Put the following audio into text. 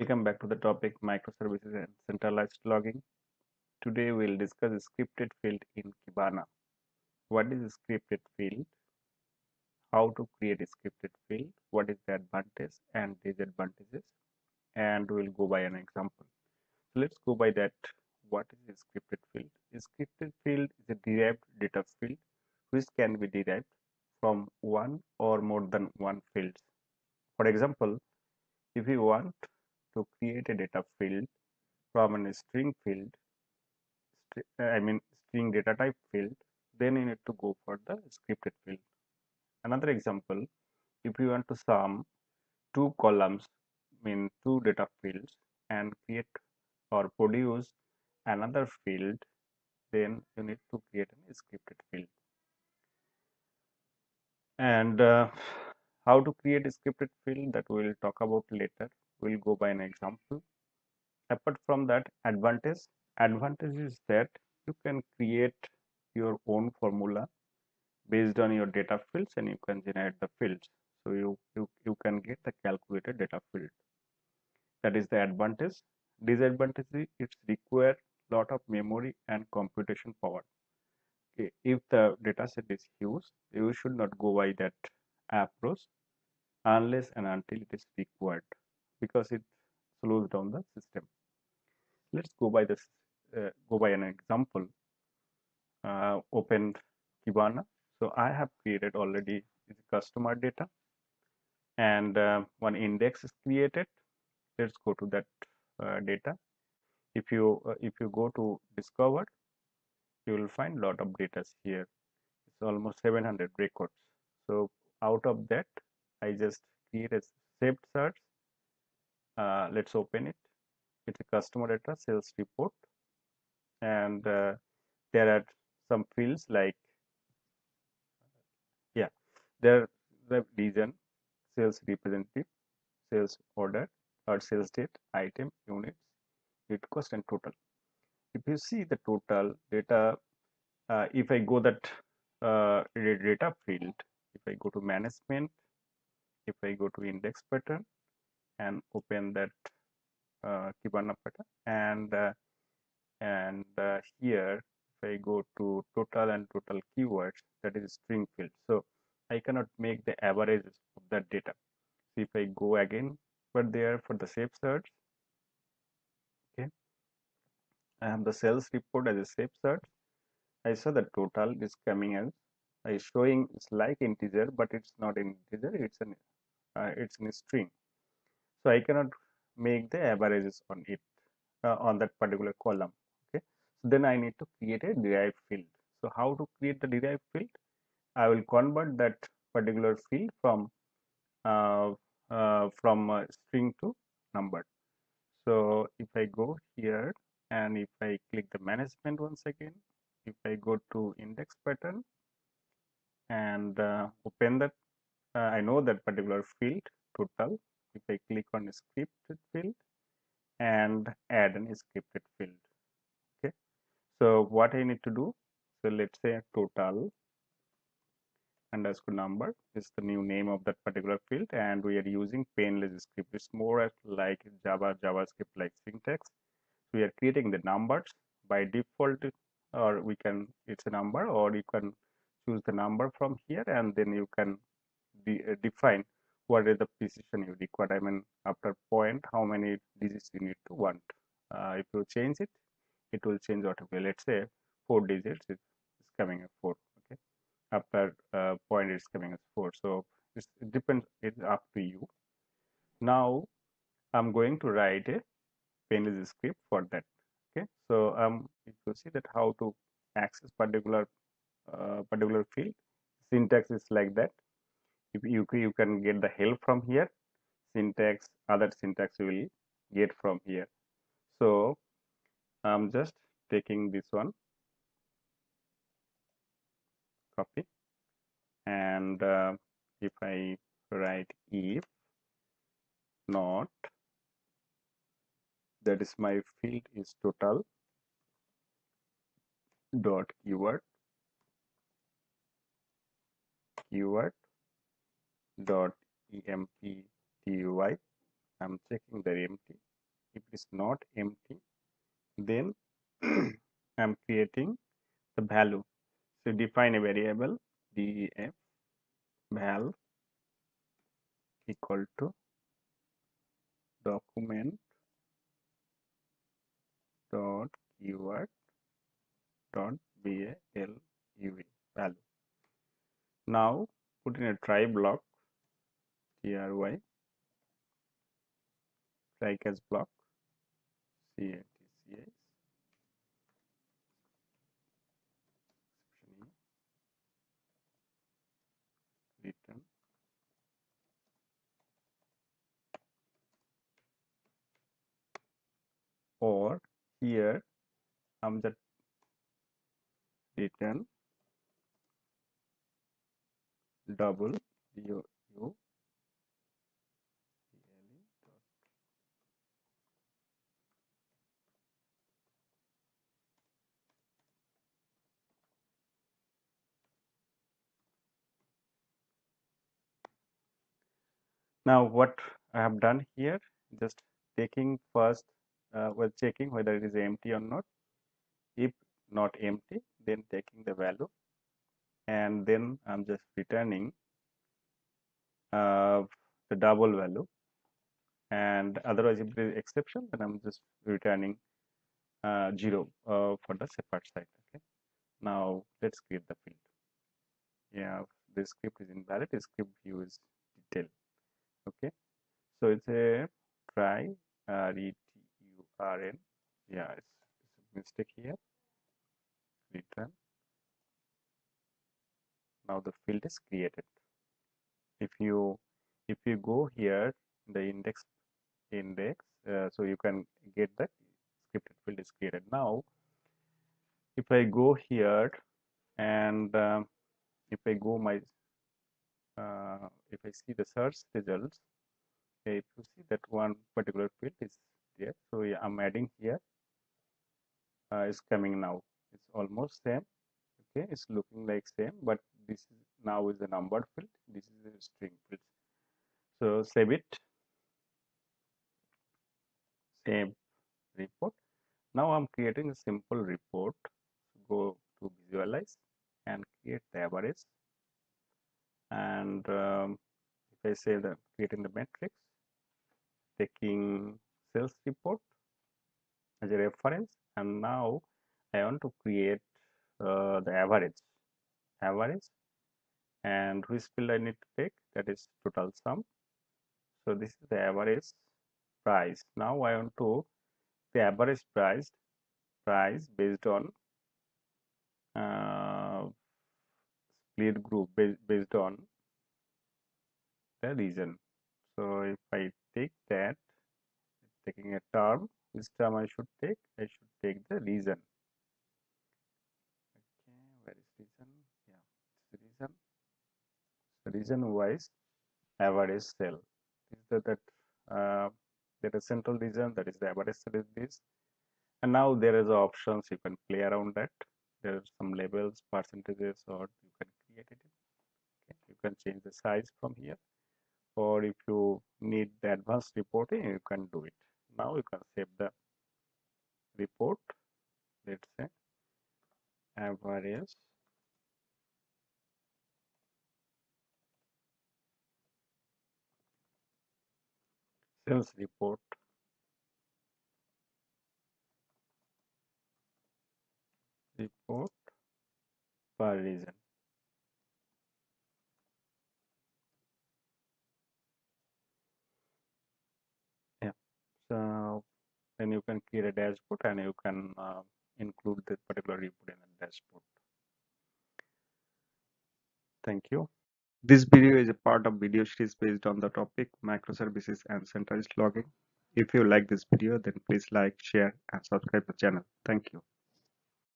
Welcome back to the topic microservices and centralized logging. Today we'll discuss scripted field in Kibana. What is scripted field? How to create a scripted field? What is the advantage and disadvantages? And we'll go by an example. So let's go by that. What is a scripted field? A scripted field is a derived data field which can be derived from one or more than one fields. For example, if you want to create a data field from a string field, I mean string data type field, then you need to go for the scripted field. Another example, if you want to sum two columns, mean two data fields and create or produce another field, then you need to create a scripted field and uh, how to create a scripted field that we'll talk about later we'll go by an example. Apart from that advantage advantage is that you can create your own formula based on your data fields and you can generate the fields. So you you, you can get the calculated data field. That is the advantage. Disadvantage is it's require lot of memory and computation power. If the dataset is huge, you should not go by that approach unless and until it is required because it slows down the system. Let's go by this, uh, go by an example. Uh, open Kibana. So I have created already customer data and uh, one index is created. Let's go to that uh, data. If you uh, if you go to discover you will find lot of data here it's almost 700 records so out of that i just create a saved search uh, let's open it. It's a customer data sales report. And uh, there are some fields like yeah there the region sales representative sales order or sales date item units unit cost and total. If you see the total data uh, if I go that uh, data field if I go to management if I go to index pattern and open that uh, Kibana and uh, and uh, here if I go to total and total keywords that is string field so I cannot make the averages of that data so if I go again but there for the save search okay I have the sales report as a save search. I saw the total is coming as is showing it's like integer, but it's not integer. It's an uh, it's in a string. So I cannot make the averages on it uh, on that particular column. Okay. So then I need to create a derived field. So how to create the derived field? I will convert that particular field from uh, uh, from string to number. So if I go here and if I click the management once again if I go to index pattern and uh, open that uh, I know that particular field total if I click on scripted field and add an scripted field okay? So what I need to do? So let's say total underscore number is the new name of that particular field and we are using painless script. It's more like java javascript like syntax. We are creating the numbers. By default or we can it's a number or you can choose the number from here and then you can de uh, define what is the precision you require? I mean after point how many digits you need to want? Uh, if you change it it will change automatically. Let's say four digits is, coming as four okay? After uh, point is coming as four. So it depends it's up to you. Now i'm going to write a painless script for that okay? So um if you see that how to access particular uh, particular field syntax is like that you you can get the help from here syntax other syntax you will get from here. So i'm just taking this one copy and uh, if i write if not that is my field is total dot keyword keyword dot empty i'm checking the empty. If it is not empty then I'm creating the value. So define a variable def val equal to document dot keyword dot val value. Now put in a try block try try catch block. Catch return. Or here I'm just return. Double u, now what I have done here just taking first uh, checking whether it is empty or not. If not empty then taking the value. And then I'm just returning uh, the double value. And otherwise if there is exception then I'm just returning uh, 0 uh, for the separate side okay? Now let's create the field. Yeah the script is invalid. The script view is detail okay. So it's a try uh, rn yeah it's, it's a mistake here. Return. Now the field is created. If you if you go here the index index uh, so you can get that scripted field is created. Now if I go here and um, if I go my uh, if I see the search results if you see that one particular field is there. So yeah, I'm adding here. Uh, is coming now. It's almost same. Okay it's looking like same but this is now is a numbered field. This is a string field. So save it. Save report. Now i'm creating a simple report. Go to visualize and create the average and um, if i say that creating the matrix taking sales report as a reference and now I want to create uh, the average average and which field I need to take? That is total sum. So this is the average price. Now I want to the average price price based on uh, split group based, based on the region so if I take that taking a term which term I should take I should take the region okay where is region yeah it's region so region wise average cell. Is that, that uh, there is central region that is the average cell is this. And now there is options you can play around that. There are some labels percentages or you can okay. you can change the size from here. Or if you need the advanced reporting you can do it. Now you can save the report. Let's say average sales report. Report per region then you can create a dashboard and you can uh, include this particular report in the dashboard thank you this video is a part of video series based on the topic microservices and centralized logging. If you like this video, then please like, share and subscribe the channel. Thank you.